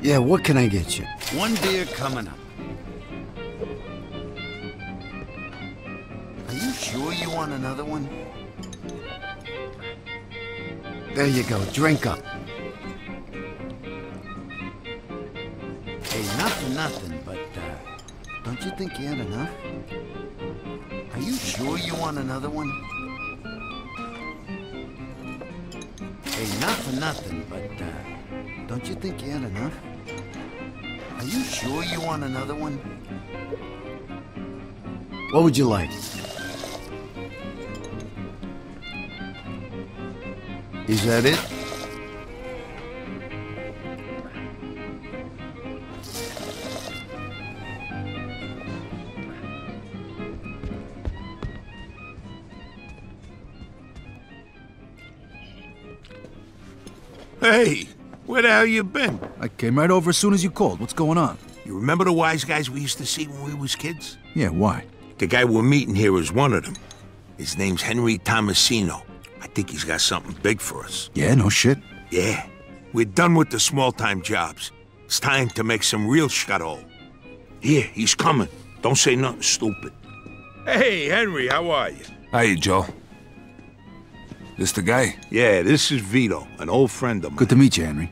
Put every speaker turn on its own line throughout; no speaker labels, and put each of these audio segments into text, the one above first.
Yeah, what can I get you?
One beer coming up. Are you sure you want another one?
There you go, drink up.
Hey, not for nothing, but, uh, don't you think you had enough? Are you sure you want another one? Hey, not for nothing, but, uh, don't you think you had enough? Are you sure you want another one?
What would you like? Is that it?
Hell you been?
I came right over as soon as you called. What's going on?
You remember the wise guys we used to see when we was kids?
Yeah, why?
The guy we're meeting here is one of them. His name's Henry Tomasino. I think he's got something big for us.
Yeah, no shit.
Yeah. We're done with the small-time jobs. It's time to make some real scuttle. Here, he's coming. Don't say nothing stupid. Hey, Henry, how are you?
Hey, Joe. This the guy?
Yeah, this is Vito, an old friend of mine.
Good to meet you, Henry.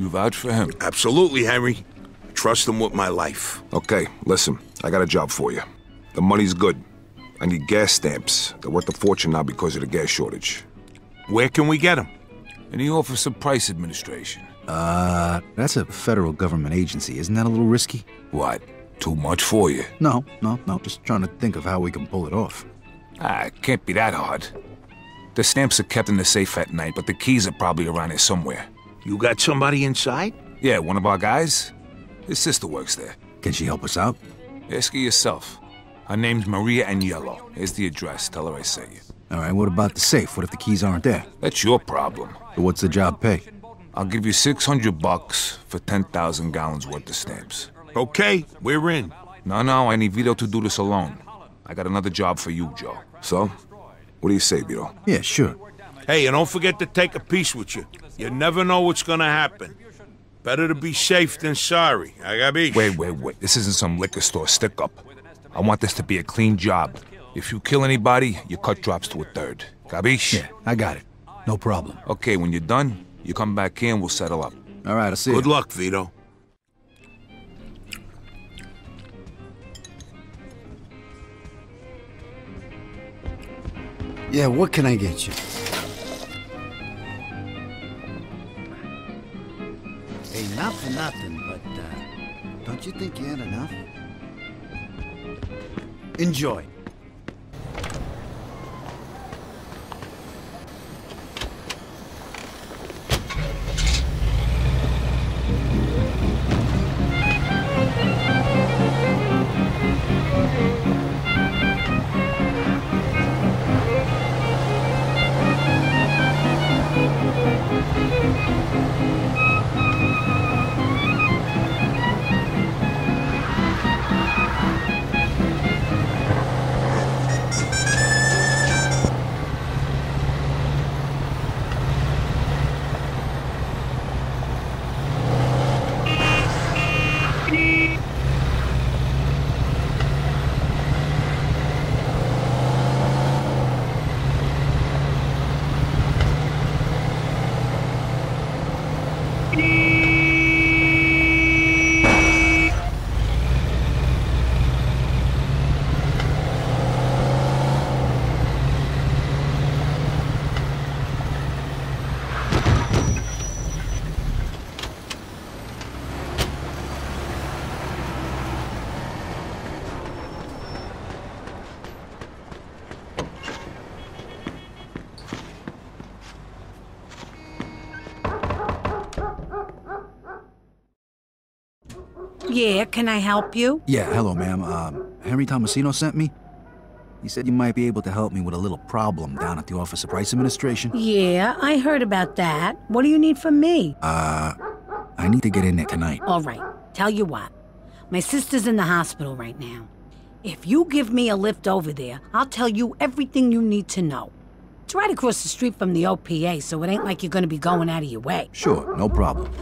You vouch for him?
Absolutely, Henry. Trust him with my life.
Okay, listen, I got a job for you. The money's good. I need gas stamps. They're worth a fortune now because of the gas shortage.
Where can we get them?
In the Office of Price Administration.
Uh, that's a federal government agency. Isn't that a little risky?
What? Too much for you?
No, no, no. Just trying to think of how we can pull it off.
Ah, it can't be that hard. The stamps are kept in the safe at night, but the keys are probably around here somewhere.
You got somebody inside?
Yeah, one of our guys. His sister works there.
Can she help us out?
Ask her yourself. Her name's Maria Agnello. Here's the address. Tell her I sent you.
All right, what about the safe? What if the keys aren't there?
That's your problem.
So what's the job pay?
I'll give you 600 bucks for 10,000 gallons worth of stamps.
Okay, we're in.
No, no, I need Vito to do this alone. I got another job for you, Joe.
So? What do you say, Vito?
Yeah, sure.
Hey, and don't forget to take a piece with you. You never know what's gonna happen. Better to be safe than sorry. I got be.
Wait, wait, wait. This isn't some liquor store stick up. I want this to be a clean job. If you kill anybody, your cut drops to a third. Capiche?
Yeah, I got it. No problem.
Okay, when you're done, you come back here and we'll settle up.
All right, I'll see
Good
you.
luck, Vito.
Yeah, what can I get you?
Nothing, but, uh, don't you think you had enough?
Enjoy.
Yeah, can I help you?
Yeah, hello, ma'am. Um, Henry Tomasino sent me. He said you might be able to help me with a little problem down at the Office of Price Administration.
Yeah, I heard about that. What do you need from me?
Uh, I need to get in there tonight.
All right, tell you what. My sister's in the hospital right now. If you give me a lift over there, I'll tell you everything you need to know. It's right across the street from the OPA, so it ain't like you're gonna be going out of your way.
Sure, no problem.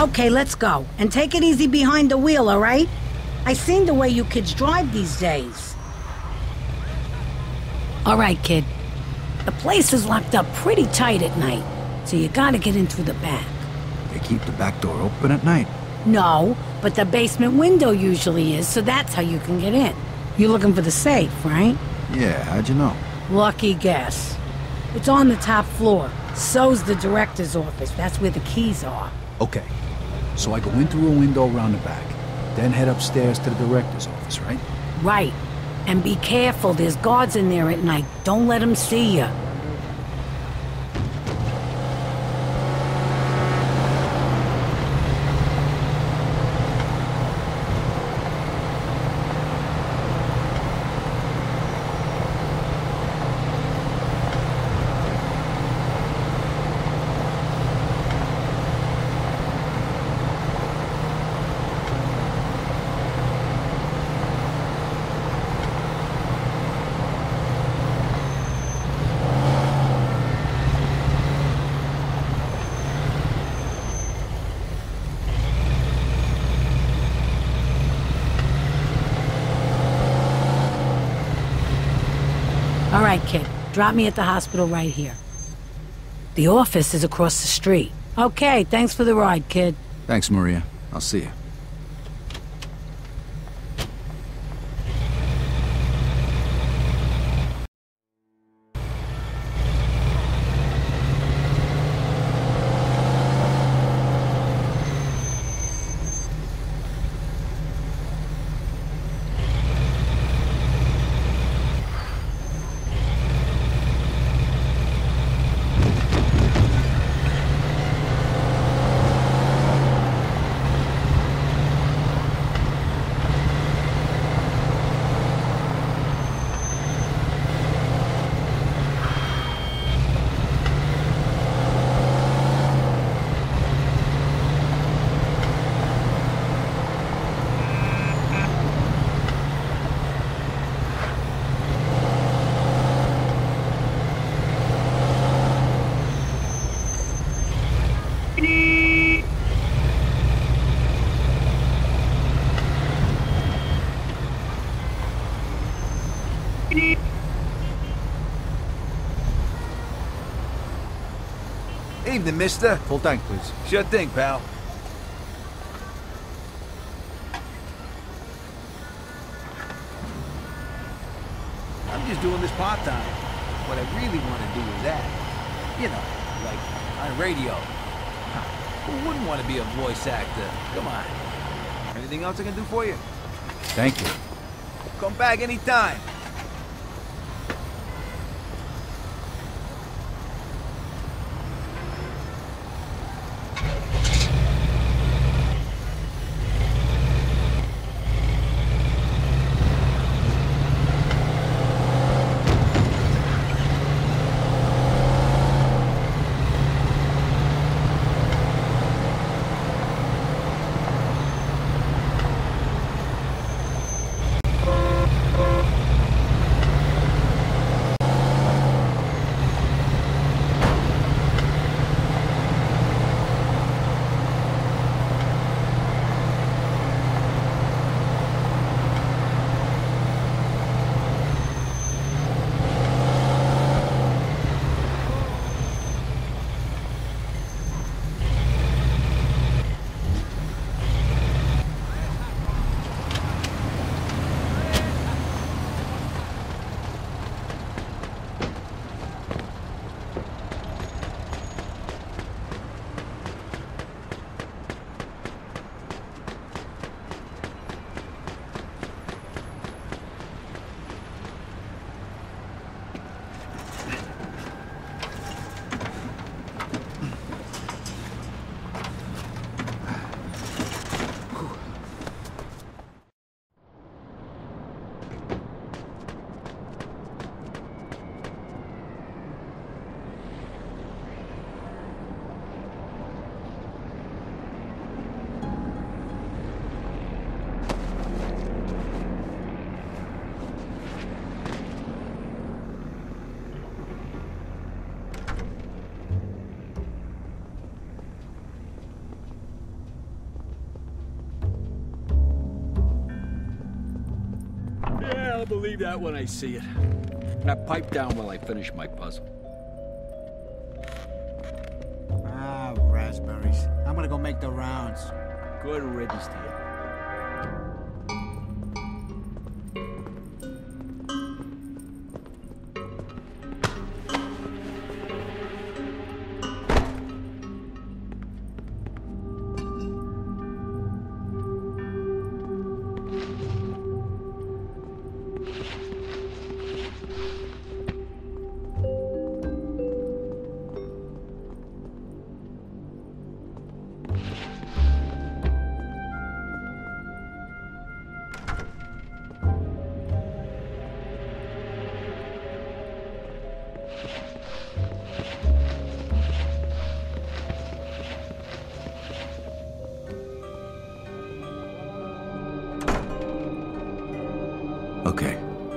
Okay, let's go. And take it easy behind the wheel, all right? I seen the way you kids drive these days. All right, kid. The place is locked up pretty tight at night, so you gotta get in through the back.
They keep the back door open at night.
No, but the basement window usually is, so that's how you can get in. You're looking for the safe, right?
Yeah, how'd you know?
Lucky guess. It's on the top floor. So's the director's office. That's where the keys are.
Okay. So I go in through a window around the back, then head upstairs to the director's office, right?
Right. And be careful, there's guards in there at night. Don't let them see you. Right, kid. Drop me at the hospital right here. The office is across the street. Okay, thanks for the ride, kid.
Thanks, Maria. I'll see you.
Evening, mister.
Full tank, please.
Sure thing, pal. I'm just doing this part-time. What I really want to do is that. You know, like on radio. Who wouldn't want to be a voice actor? Come on. Anything else I can do for you?
Thank you.
Come back anytime.
Believe that when I see it. Now pipe down while I finish my puzzle.
Ah, raspberries. I'm gonna go make the rounds.
Good riddance to you.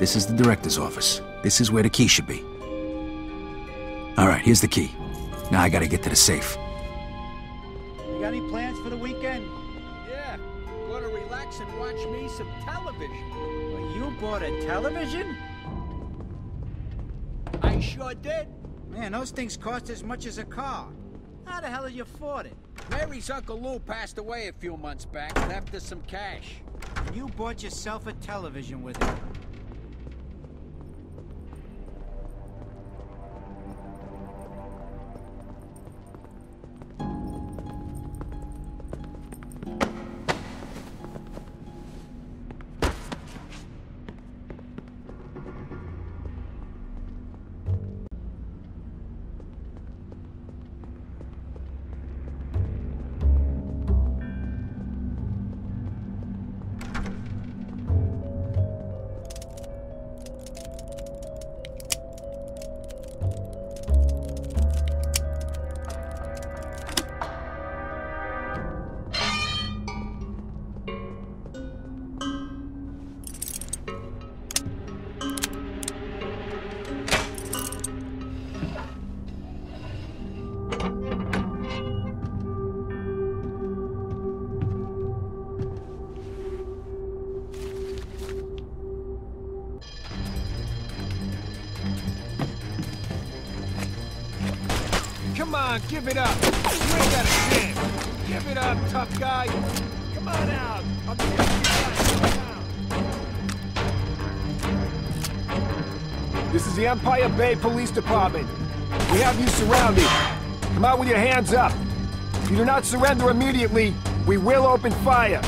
This is the director's office. This is where the key should be. All right, here's the key. Now I gotta get to the safe.
You got any plans for the weekend?
Yeah, gonna relax and watch me some television.
Well, you bought a television?
I sure did.
Man, those things cost as much as a car. How the hell did you afford it?
Mary's Uncle Lou passed away a few months back left us some cash.
And you bought yourself a television with it.
On, give it up. You ain't got a chance. Give it up, tough guy. Come on out. Be
This is the Empire Bay Police Department. We have you surrounded. Come out with your hands up. If you do not surrender immediately, we will open fire.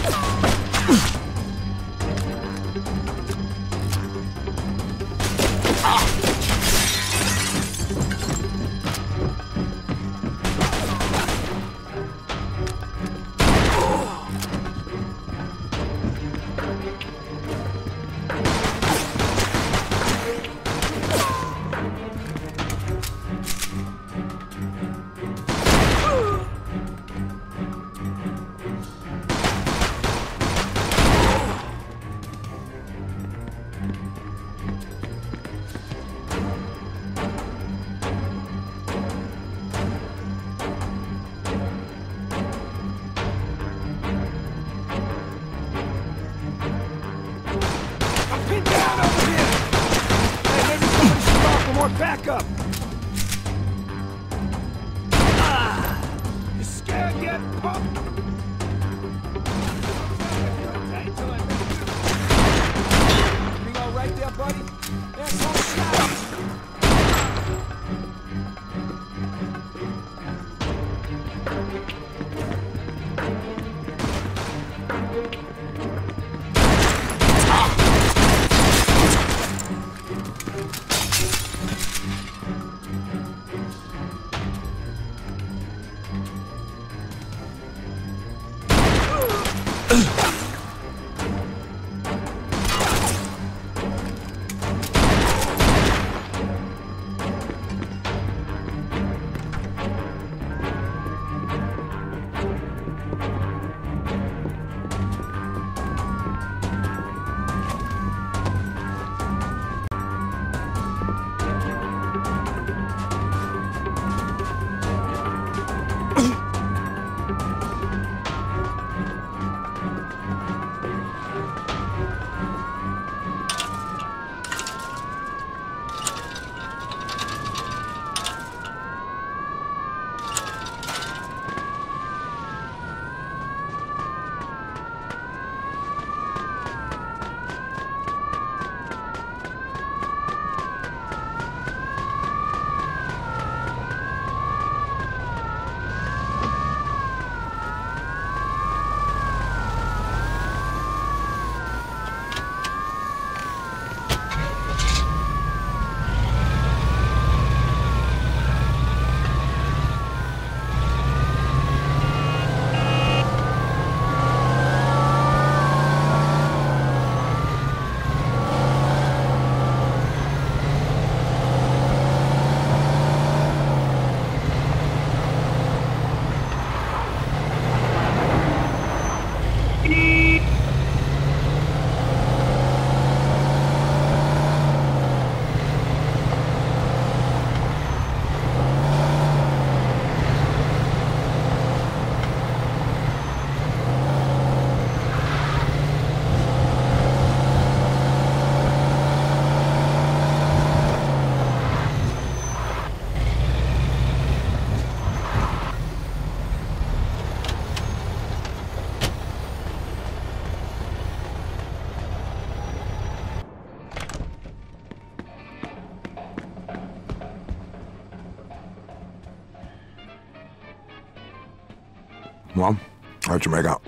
How'd you make out?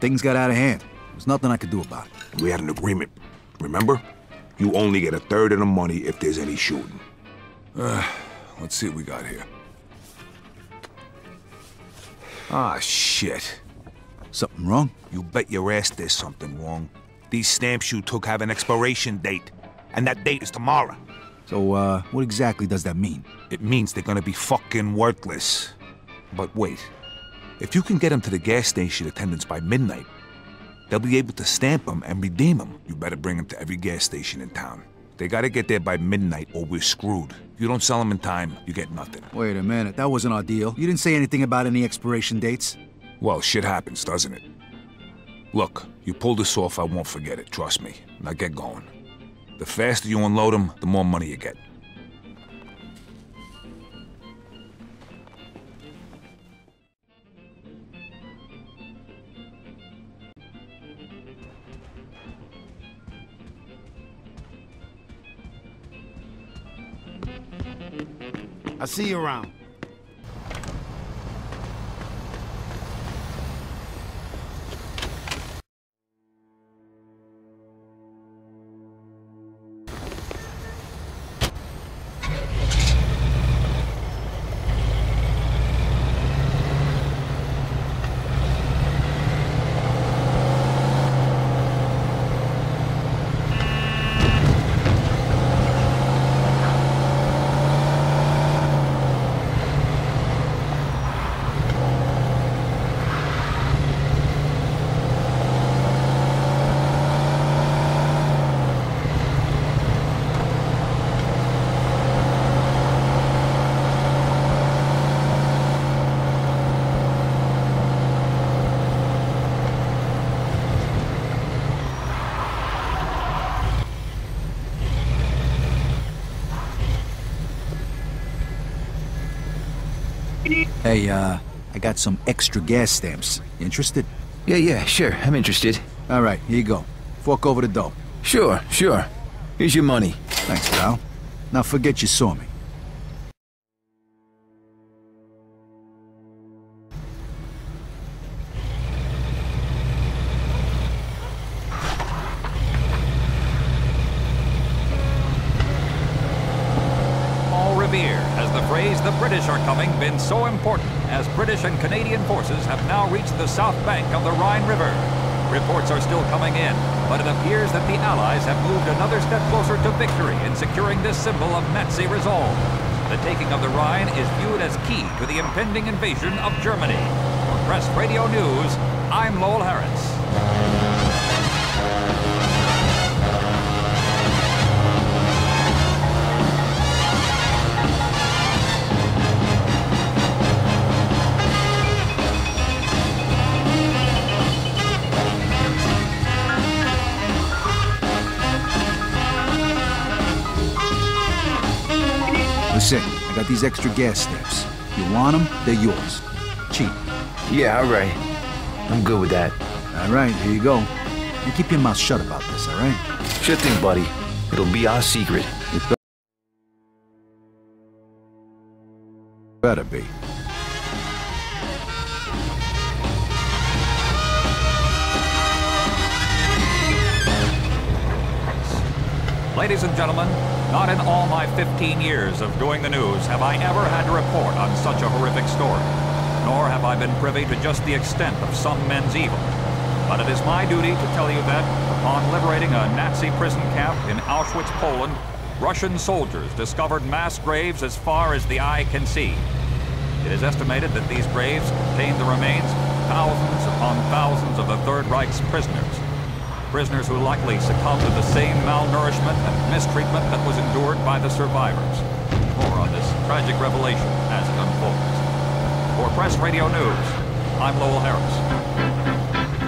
Things got out of hand. There's nothing I could do about it.
We had an agreement. Remember? You only get a third of the money if there's any shooting.
Uh, let's see what we got here. Ah, shit.
Something wrong?
You bet your ass there's something wrong. These stamps you took have an expiration date, and that date is tomorrow.
So, uh, what exactly does that mean?
It means they're gonna be fucking worthless. But wait. If you can get them to the gas station attendants by midnight, they'll be able to stamp them and redeem them. You better bring them to every gas station in town. They gotta get there by midnight or we're screwed. If you don't sell them in time, you get nothing.
Wait a minute, that wasn't our deal. You didn't say anything about any expiration dates.
Well, shit happens, doesn't it? Look, you pull this off, I won't forget it, trust me. Now get going. The faster you unload them, the more money you get.
I'll see you around.
Hey, uh, I got some extra gas stamps. You interested?
Yeah, yeah, sure. I'm interested.
All right, here you go. Fork over the dough.
Sure, sure. Here's your money.
Thanks, pal. Now forget you saw me.
So important as British and Canadian forces have now reached the south bank of the Rhine River. Reports are still coming in, but it appears that the Allies have moved another step closer to victory in securing this symbol of Nazi resolve. The taking of the Rhine is viewed as key to the impending invasion of Germany. For Press Radio News, I'm Lowell Harris.
Listen, I got these extra gas stamps. You want them? They're yours. Cheap.
Yeah, all right. I'm good with that.
All right, here you go. You keep your mouth shut about this, all right?
Sure thing, buddy. It'll be our secret.
It be- better be.
Ladies and gentlemen, not in all my 15 years of doing the news have I ever had to report on such a horrific story, nor have I been privy to just the extent of some men's evil. But it is my duty to tell you that, upon liberating a Nazi prison camp in Auschwitz, Poland, Russian soldiers discovered mass graves as far as the eye can see. It is estimated that these graves contain the remains of thousands upon thousands of the Third Reich's prisoners prisoners who likely succumbed to the same malnourishment and mistreatment that was endured by the survivors. More on this tragic revelation as it unfolds. For Press Radio News, I'm Lowell Harris.